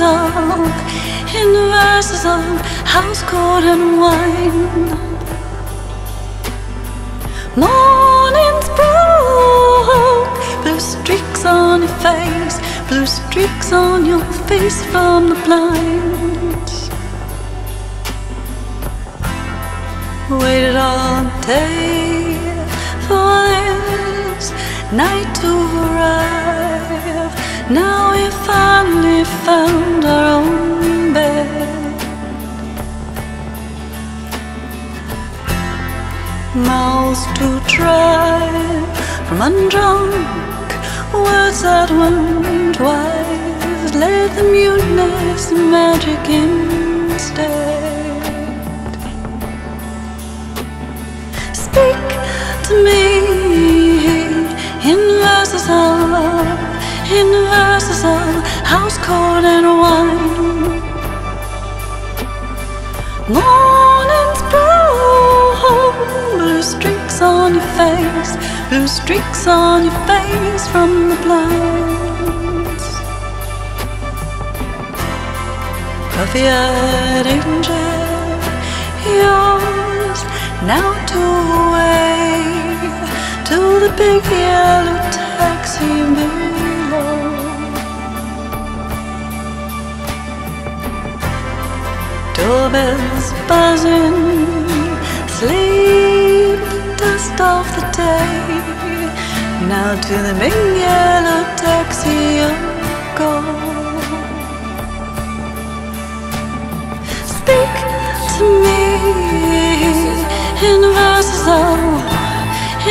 verses in verses of house cold and wine. Morning's broke, blue streaks on your face, blue streaks on your face from the blinds. Waited all day night to arrive. Now we finally found our own bed. Mouths to dry from undrunk words that weren't wise. Let the muteness magic instead. Speak to me verses of, in verses of house cold and wine. Morning's broke, blue streaks on your face, blue streaks on your face from the blinds. Coffee-eyed angel, yours now to away to the big yellow Doorbells buzzing, sleep dust off the day. Now to the big yellow taxi you go. Speak to me in verses of,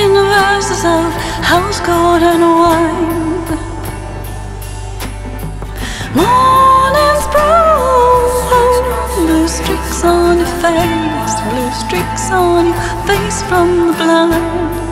in verses of house cold and wine. Morning's face, blue streaks on your face from the blind.